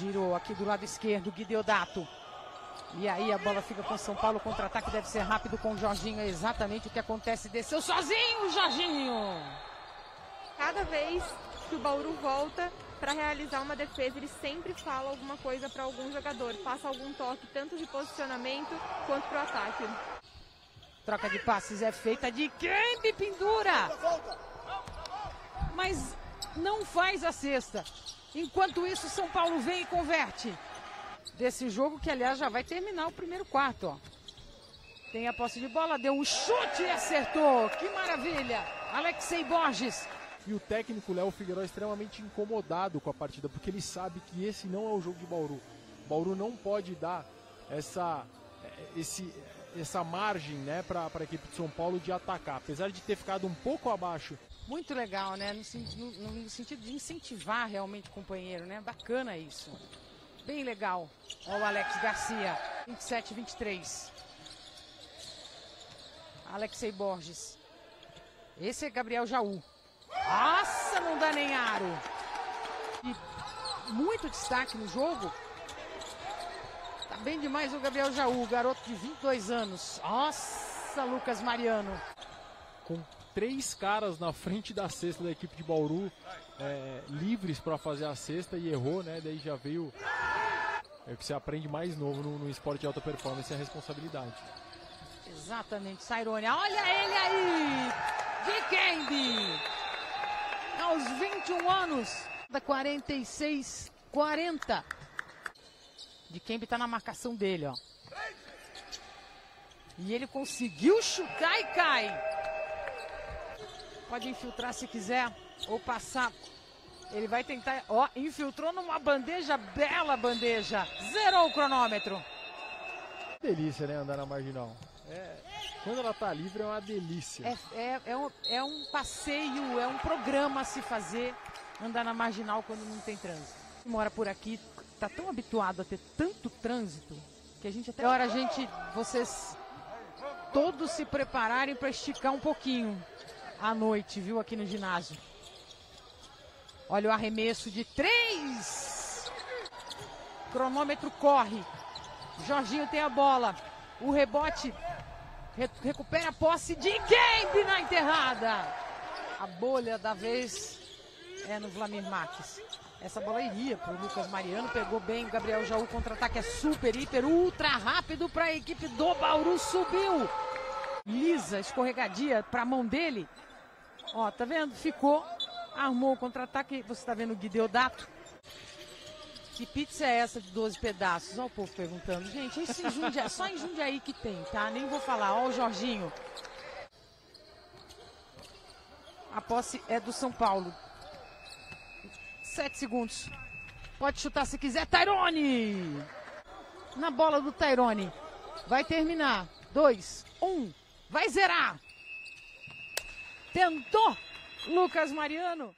Girou aqui do lado esquerdo, Guideodato. E aí a bola fica com São Paulo, contra-ataque deve ser rápido com o Jorginho, é exatamente o que acontece, desceu sozinho, Jorginho! Cada vez que o Bauru volta para realizar uma defesa, ele sempre fala alguma coisa para algum jogador, passa algum toque, tanto de posicionamento quanto para o ataque. Troca de passes é feita de me pendura! Mas não faz a cesta. Enquanto isso, São Paulo vem e converte. Desse jogo que, aliás, já vai terminar o primeiro quarto. Ó. Tem a posse de bola, deu um chute e acertou. Que maravilha! Alexei Borges. E o técnico Léo Figueiredo é extremamente incomodado com a partida, porque ele sabe que esse não é o jogo de Bauru. Bauru não pode dar essa, esse, essa margem né, para a equipe de São Paulo de atacar. Apesar de ter ficado um pouco abaixo muito legal, né? No, no, no, sentido de incentivar realmente o companheiro, né? Bacana isso. Bem legal. Olha o Alex Garcia, 27, 23. Alexei Borges. Esse é Gabriel Jaú. Nossa, não dá nem aro. E muito destaque no jogo. Tá bem demais o Gabriel Jaú, garoto de 22 anos. Nossa, Lucas Mariano. Com três caras na frente da cesta da equipe de Bauru, é, livres para fazer a cesta e errou, né? Daí já veio. É o que você aprende mais novo no, no esporte de alta performance, é a responsabilidade. Exatamente, Sairônia. Olha ele aí! Dikembe! Aos 21 anos, da 46, 40. Dikembe tá na marcação dele, ó. E ele conseguiu chutar e cai. Pode infiltrar se quiser ou passar. Ele vai tentar. Ó, infiltrou numa bandeja, bela bandeja. Zerou o cronômetro. Delícia, né? Andar na marginal. É, quando ela tá livre é uma delícia. É, é, é, um, é um passeio, é um programa a se fazer andar na marginal quando não tem trânsito. Quem mora por aqui tá tão habituado a ter tanto trânsito que a gente até. É hora a gente, vocês todos se prepararem para esticar um pouquinho à noite, viu, aqui no ginásio. Olha o arremesso de três. Cronômetro corre. Jorginho tem a bola. O rebote re recupera a posse de Gabe na enterrada. A bolha da vez é no Vlamir Marques. Essa bola iria para o Lucas Mariano, pegou bem o Gabriel Jaú, contra-ataque é super, hiper, ultra rápido para a equipe do Bauru, subiu. Lisa, escorregadia para a mão dele, Ó, tá vendo? Ficou, armou o contra-ataque. Você tá vendo o Guideodato? Que pizza é essa de 12 pedaços? Ó o povo perguntando. Gente, esse Jundiaí, só em Jundiaí que tem, tá? Nem vou falar. Ó o Jorginho. A posse é do São Paulo. Sete segundos. Pode chutar se quiser. Tairone! Na bola do Tairone. Vai terminar. Dois, um. Vai zerar. Tentou Lucas Mariano.